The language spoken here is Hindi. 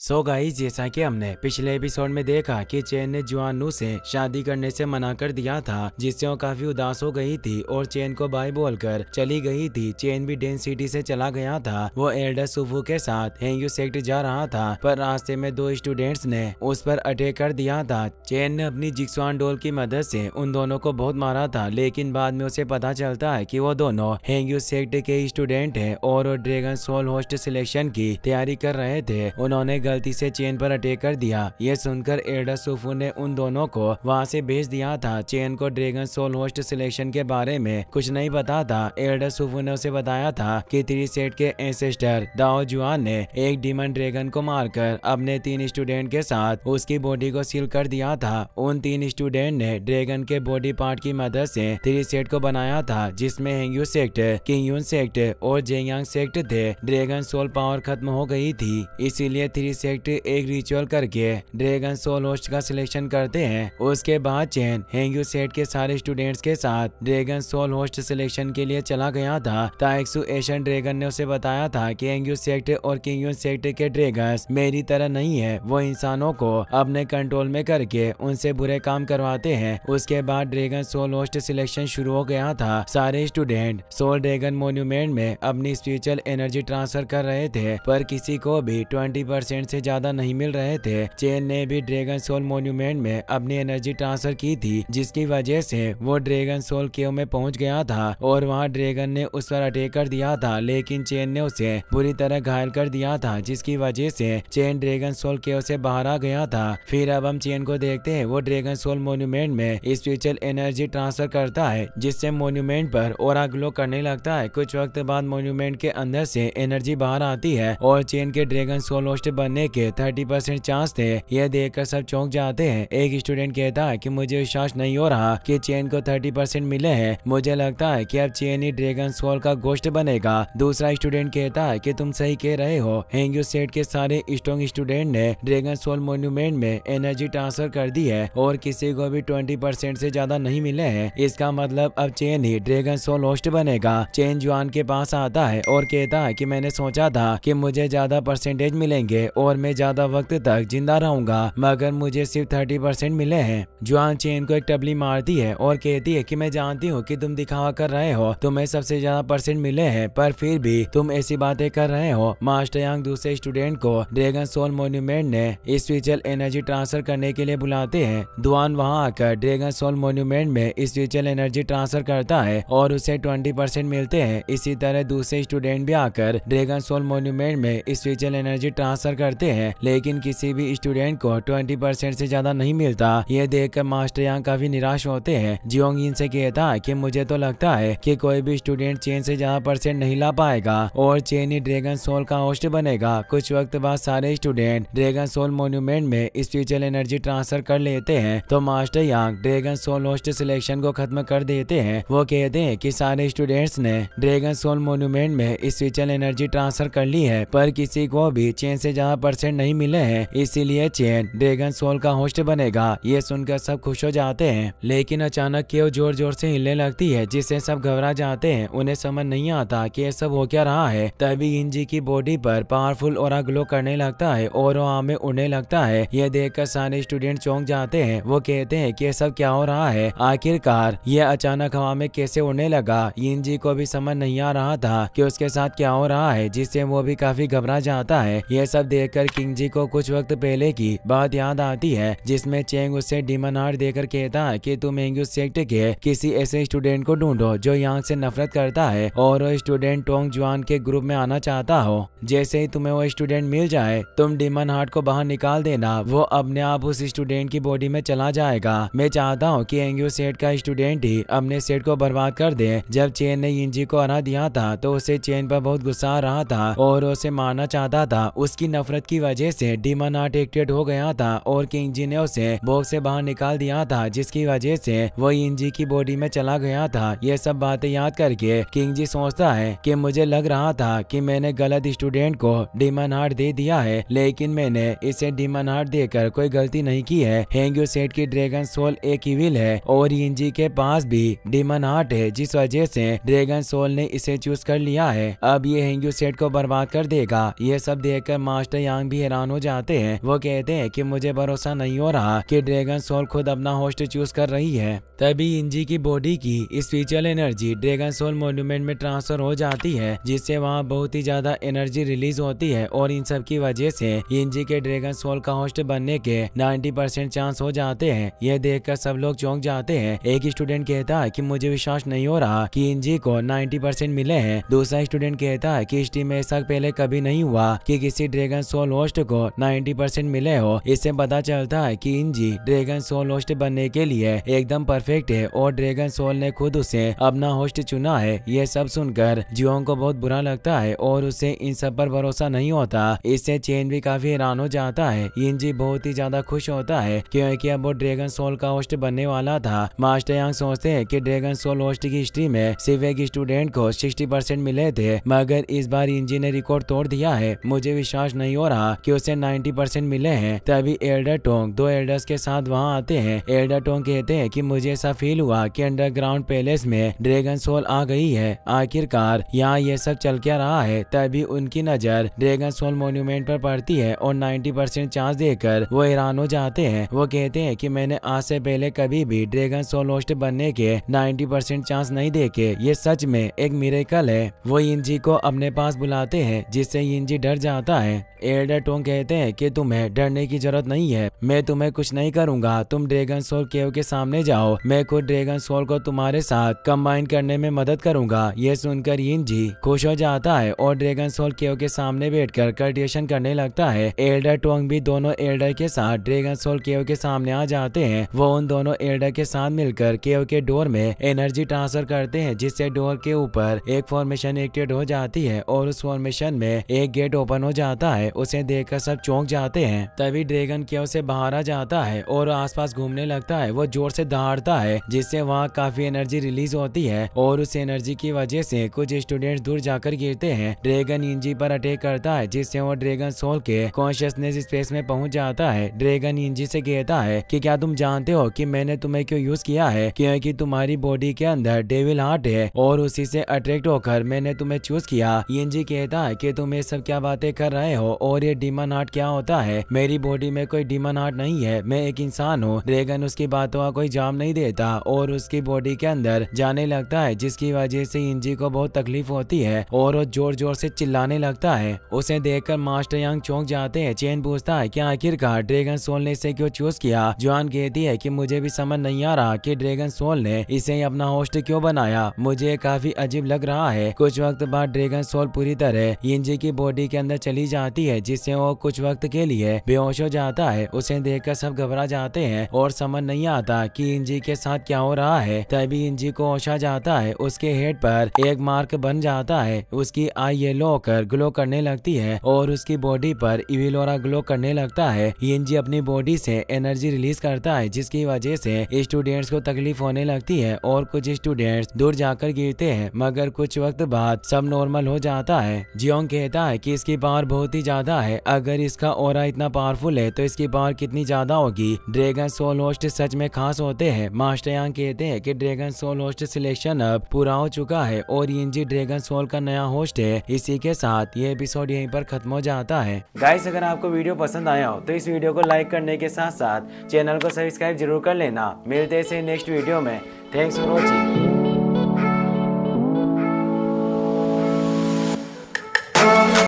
सो गाइस, जैसा कि हमने पिछले एपिसोड में देखा कि चैन ने जुआनू से शादी करने से मना कर दिया था, जिससे वो काफ़ी उदास हो गई थी और चैन को बाय बोलकर चली गई थी। चेन भी डेन सिटी से चला गया था। वो एल्डर सुफू के साथ हेंगू सेक्ट जा रहा था, पर रास्ते में दो स्टूडेंट्स ने उस पर अटैक कर दिया था। चैन ने अपनी जिक्सवान डोल की मदद से उन दोनों को बहुत मारा था, लेकिन बाद में उसे पता चलता है की वो दोनों हेंगू सेक्ट के स्टूडेंट है और ड्रैगन सोल होस्ट सिलेक्शन की तैयारी कर रहे थे। उन्होंने गलती से चेन पर अटैक कर दिया। ये सुनकर एडा सुफू ने उन दोनों को वहाँ से भेज दिया था। चेन को ड्रैगन सोल होस्ट सिलेक्शन के बारे में कुछ नहीं पता था। एडा सुफू ने उसे बताया था कि थ्री सेट के एंसेस्टर दाओ जुआन ने एक डीमन ड्रैगन को मारकर अपने तीन स्टूडेंट के साथ उसकी बॉडी को सील कर दिया था। उन तीन स्टूडेंट ने ड्रैगन के बॉडी पार्ट की मदद से थ्री सेट को बनाया था, जिसमें हेंगयू सेक्ट किंग सेक्ट और जेयांग सेक्ट थे। ड्रैगन सोल पावर खत्म हो गई थी, इसीलिए थ्री सेक्ट एक रिचुअल करके ड्रैगन सोल होस्ट का सिलेक्शन करते हैं। उसके बाद चैन हेंगयू सेट के सारे स्टूडेंट्स के साथ ड्रैगन सोल होस्ट सिलेक्शन के लिए चला गया था। ताइक्सु एशियन ड्रैगन ने उसे बताया था कि हेंगयू सेक्ट और किंगयू सेक्ट के ड्रैगन्स मेरी तरह नहीं है। वो इंसानों को अपने कंट्रोल में करके उनसे बुरे काम करवाते हैं। उसके बाद ड्रैगन सोल होस्ट सिलेक्शन शुरू हो गया था। सारे स्टूडेंट सोल ड्रैगन मोन्यूमेंट में अपनी स्पिरिचुअल एनर्जी ट्रांसफ़र कर रहे थे, पर किसी को भी ट्वेंटी परसेंट से ज़्यादा नहीं मिल रहे थे। चेन ने भी ड्रैगन सोल मोन्यूमेंट में अपनी एनर्जी ट्रांसफ़र की थी, जिसकी वजह से वो ड्रैगन सोल केव में पहुँच गया था और वहाँ ड्रैगन ने उस पर अटैक कर दिया था, लेकिन चेन ने उसे बुरी तरह घायल कर दिया था, जिसकी वजह से चेन ड्रैगन सोल केव से बाहर आ गया था। फिर अब हम चेन को देखते हैं, वो ड्रैगन सोल मोन्यूमेंट में स्पिरिचुअल एनर्जी ट्रांसफ़र करता है, जिससे मोन्यूमेंट पर और ग्लो करने लगता है। कुछ वक्त बाद मोन्यूमेंट के अंदर से एनर्जी बाहर आती है और चेन के ड्रैगन सोल होस्ट बनने के थर्टी परसेंट चांस थे। यह देखकर सब चौंक जाते हैं। एक स्टूडेंट कहता है कि, मुझे विश्वास नहीं हो रहा कि चेन को थर्टी परसेंट मिले हैं। मुझे लगता है कि अब चेन ही ड्रैगन सोल का गोश्त बनेगा। दूसरा स्टूडेंट कहता है कि, तुम सही कह रहे हो। हेंग्यू सेट के सारे स्ट्रॉन्ग स्टूडेंट ने ड्रैगन सोल मोन्यूमेंट में एनर्जी ट्रांसफ़र कर दी है और किसी को भी ट्वेंटी परसेंट से ज़्यादा नहीं मिले हैं। इसका मतलब अब चेन ही ड्रैगन सोल होस्ट बनेगा। चेन जुआन के पास आता है और कहता है कि, मैंने सोचा था कि मुझे ज़्यादा परसेंटेज मिलेंगे और मैं ज़्यादा वक्त तक ज़िंदा रहूँगा, मगर मुझे सिर्फ़ थर्टी परसेंट मिले हैं। जुआन चेन को एक टबली मारती है और कहती है कि मैं जानती हूँ कि तुम दिखावा कर रहे हो तुम्हें सबसे ज़्यादा परसेंट मिले हैं, पर फिर भी तुम ऐसी बातें कर रहे हो। मास्टर यांग दूसरे स्टूडेंट को ड्रैगन सोल मोन्यूमेंट ने स्पिरिचुअल एनर्जी ट्रांसफ़र करने के लिए बुलाते हैं। दुआन वहाँ आकर ड्रैगन सोल मोन्यूमेंट में स्पिरिचुअल एनर्जी ट्रांसफ़र करता है और उसे ट्वेंटी परसेंट मिलते हैं। इसी तरह दूसरे स्टूडेंट भी आकर ड्रैगन सोल मोन्यूमेंट में स्पिरिचुअल एनर्जी ट्रांसफ़र करते हैं, लेकिन किसी भी स्टूडेंट को 20 परसेंट से ज़्यादा नहीं मिलता। ये देखकर मास्टर यहाँ काफ़ी निराश होते हैं। जियोंग इनसे कहता है कि मुझे तो लगता है कि कोई भी स्टूडेंट चेन से ज़्यादा परसेंट नहीं ला पाएगा, और चेन ही ड्रैगन सोल का होस्ट बनेगा। कुछ वक्त बाद सारे स्टूडेंट ड्रैगन सोल मोन्यूमेंट में स्पिरिचुअल एनर्जी ट्रांसफ़र कर लेते हैं। तो master Yang dragon soul host selection को खत्म कर देते हैं। वो कहते हैं कि सारे स्टूडेंट्स ने ड्रैगन सोल मोन्यूमेंट में स्पिरिचुअल एनर्जी ट्रांसफ़र कर ली है, पर किसी को भी चेन से ज़्यादा परसेंट नहीं मिले हैं, इसीलिए चेन, ड्रैगन सोल का होस्ट बनेगा। ये सुनकर सब खुश हो जाते हैं। लेकिन अचानक केव ज़ोर ज़ोर से हिलने लगती है, जिससे सब घबरा जाते हैं। उन्हें समझ नहीं आता कि ये सब हो क्या रहा है। तभी इंजी की बॉडी पर पावरफुल और ग्लो करने लगता है और में उड़ने लगता है। ये देखकर सारे स्टूडेंट चौंक जाते हैं। वो कहते हैं कि सब क्या हो रहा है? आखिरकार, ये अचानक हवा में कैसे उड़ने लगा? इंजी को भी समझ नहीं आ रहा था कि उसके साथ क्या हो रहा है, जिससे वो भी काफ़ी घबरा जाता है। ये सब देखकर किंग जी को कुछ वक्त पहले की बात याद आती है, जिसमें चेंग उससे डिमन हार्ट देकर कहता है कि तुम एंग्यू सेक्ट के किसी ऐसे स्टूडेंट को ढूंढो जो यहाँ से नफरत करता है और वो स्टूडेंट टोंग जुआन के ग्रुप में आना चाहता हो। जैसे ही तुम्हें वो स्टूडेंट मिल जाए, तुम डिमन हार्ट को बाहर निकाल देना। वो अपने आप उस स्टूडेंट की बॉडी में चला जाएगा। मैं चाहता हूँ कि एंग्यू सेट का स्टूडेंट ही अपने सेट को बर्बाद कर दे। जब चेन ने इंजी को हरा दिया था तो उसे चेन पर बहुत गुस्सा आ रहा था और उसे मारना चाहता था। उसकी नफरत की वजह से डिमन हार्ट एक्टिवेट हो गया था और किंग जी ने उसे बॉक्स से बाहर निकाल दिया था, जिसकी वजह से वो इंजी की बॉडी में चला गया था। ये सब बातें याद करके किंग जी सोचता है कि मुझे लग रहा था कि मैंने गलत स्टूडेंट को डिमन हार्ट दे दिया है, लेकिन मैंने इसे डिमन हार्ट देकर कोई गलती नहीं की है। हेंग्यू सेट की ड्रैगन सोल एक इविल है और इंजी के पास भी डिमन हार्ट है, जिस वजह से ड्रैगन सोल ने इसे चूज़ कर लिया है। अब ये हेंग्यू सेट को बर्बाद कर देगा। ये सब देखकर मास्टर यांग भी हैरान हो जाते हैं। वो कहते हैं कि मुझे भरोसा नहीं हो रहा कि ड्रैगन सोल खुद अपना होस्ट चूज़ कर रही है। तभी इंजी की बॉडी की spiritual energy dragon soul monument में ट्रांसफ़र हो जाती है, जिससे वहाँ बहुत ही ज़्यादा एनर्जी रिलीज़ होती है और इन सब की वजह से इंजी के ड्रैगन सोल का होस्ट बनने के 90 परसेंट चांस हो जाते हैं। यह देखकर सब लोग चौंक जाते हैं। एक स्टूडेंट कहता है कि मुझे विश्वास नहीं हो रहा कि इंजी को 90 परसेंट मिले हैं। दूसरा स्टूडेंट कहता है कि इस टीम में ऐसा पहले कभी नहीं हुआ कि किसी ड्रैगन सोल होस्ट को 90 परसेंट मिले हो। इससे पता चलता है कि इंजी ड्रैगन सोल होस्ट बनने के लिए एकदम परफेक्ट है और ड्रैगन सोल ने खुद उसे अपना होस्ट चुना है। ये सब सुनकर जियोंग को बहुत बुरा लगता है और उसे इन सब पर भरोसा नहीं होता। इससे चेन भी काफ़ी हैरान हो जाता है। इंजी बहुत ही ज़्यादा खुश होता है क्योंकि अब वो ड्रैगन सोल का होस्ट बनने वाला था। मास्टर यांग सोचते हैं कि ड्रैगन सोल होस्ट की हिस्ट्री में सिर्फ़ एक स्टूडेंट को 60 परसेंट मिले थे, मगर इस बार इंजी ने रिकॉर्ड तोड़ दिया है। मुझे विश्वास नहीं हो रहा कि उसे 90 परसेंट मिले हैं, तभी एल्डर टोंग दो एल्डर्स के साथ वहाँ आते हैं। एल्डर टोंग कहते हैं कि मुझे ऐसा फील हुआ कि अंडरग्राउंड पैलेस में ड्रैगन सोल आ गई है। आखिरकार यहाँ ये सब चल क्या रहा है, तभी उनकी नज़र ड्रैगन सोल मोन्यूमेंट पर पड़ती है और 90 परसेंट चांस देकर वो हैरान हो जाते हैं। वो कहते हैं कि मैंने आज से पहले कभी भी ड्रैगन सोल होस्ट बनने के 90 परसेंट चांस नहीं देखे। ये सच में एक मिरेकल है। वो इंजी को अपने पास बुलाते हैं, जिससे इंजी डर जाता है। एल्डर टोंग कहते हैं कि तुम्हें डरने की ज़रूरत नहीं है। मैं तुम्हें कुछ नहीं करूँगा। तुम ड्रैगन सोल केव के सामने जाओ। मैं खुद ड्रैगन सोल को तुम्हारे साथ कंबाइन करने में मदद करूँगा। ये सुनकर इंजी खुश हो जाता है और ड्रैगन सोल केव के सामने बैठकर कल्टिवेशन करने लगता है। एल्डर टोंग भी दोनों एल्डर के साथ ड्रैगन सोल केव के सामने आ जाते हैं। वो उन दोनों एल्डर के साथ मिलकर केव के डोर में एनर्जी ट्रांसफ़र करते हैं, जिससे डोर के ऊपर एक फॉर्मेशन एक्टिवेट हो जाती है और उस फॉर्मेशन में एक गेट ओपन हो जाता है। उसे देखकर सब चौंक जाते हैं। तभी ड्रैगन केव से बाहर आ जाता है और आसपास घूमने लगता है। वो ज़ोर से दहाड़ता है, जिससे वहाँ काफ़ी एनर्जी रिलीज़ होती है और उस एनर्जी की वजह से कुछ स्टूडेंट दूर जाकर गिरते हैं। ड्रैगन इंजी पर अटैक करता है, जिससे वो ड्रैगन सोल के कॉन्शियसनेस स्पेस में पहुँच जाता है। ड्रैगन इंजी से कहता है कि, क्या तुम जानते हो कि मैंने तुम्हें क्यों यूज़ किया है? क्योंकि तुम्हारी बॉडी के अंदर डेविल हार्ट है और उसी से अट्रैक्ट होकर मैंने तुम्हें चूज़ किया। इंजी कहता है कि, तुम ये सब क्या बातें कर रहे हो और ये डीमन हार्ट क्या होता है? मेरी बॉडी में कोई डीमन हार्ट नहीं है। मैं एक इंसान हूँ। ड्रैगन उसकी बातों का कोई जाम नहीं देता और उसकी बॉडी के अंदर जाने लगता है, जिसकी वजह से इंजी को बहुत तकलीफ़ होती है और वो ज़ोर ज़ोर से चिल्लाने लगता है। उसे देखकर मास्टर यांग चौंक जाते हैं। चेन पूछता है कि आखिरकार ड्रैगन सोल ने इसे क्यों चूज़ किया? जॉन कहती है कि, मुझे भी समझ नहीं आ रहा कि ड्रैगन सोल ने इसे अपना होस्ट क्यों बनाया। मुझे काफ़ी अजीब लग रहा है। कुछ वक्त बाद ड्रैगन सोल पूरी तरह इंजी की बॉडी के अंदर चली जाती है जिससे वो कुछ वक्त के लिए बेहोश हो जाता है, उसे देखकर सब घबरा जाते हैं और समझ नहीं आता कि इंजी के साथ क्या हो रहा है। तभी इंजी को होशा जाता है, उसके हेड पर एक मार्क बन जाता है। उसकी आई येलो होकर ग्लो करने लगती है और उसकी बॉडी पर इविलोरा ग्लो करने लगता है। इंजी अपनी बॉडी से एनर्जी रिलीज़ करता है, जिसकी वजह से स्टूडेंट्स को तकलीफ़ होने लगती है और कुछ स्टूडेंट्स दूर जाकर गिरते हैं। मगर कुछ वक्त बाद सब नॉर्मल हो जाता है। जियोंग कहता है कि इसकी पावर बहुत ही ज़्यादा है। अगर इसका और इतना पावरफुल है तो इसकी पावर कितनी ज़्यादा होगी? ड्रैगन सोल होस्ट सच में खास होते हैं। मास्टर यांग कहते हैं कि ड्रैगन सोल होस्ट सिलेक्शन अब पूरा हो चुका है और इंजी ड्रैगन सोल का नया होस्ट है। इसी के साथ ये एपिसोड यहीं पर खत्म हो जाता है। गाइस अगर आपको वीडियो पसंद आया हो तो इस वीडियो को लाइक करने के साथ साथ चैनल को सब्सक्राइब ज़रूर कर लेना। मिलते हैं नेक्स्ट वीडियो में। Thanks for watching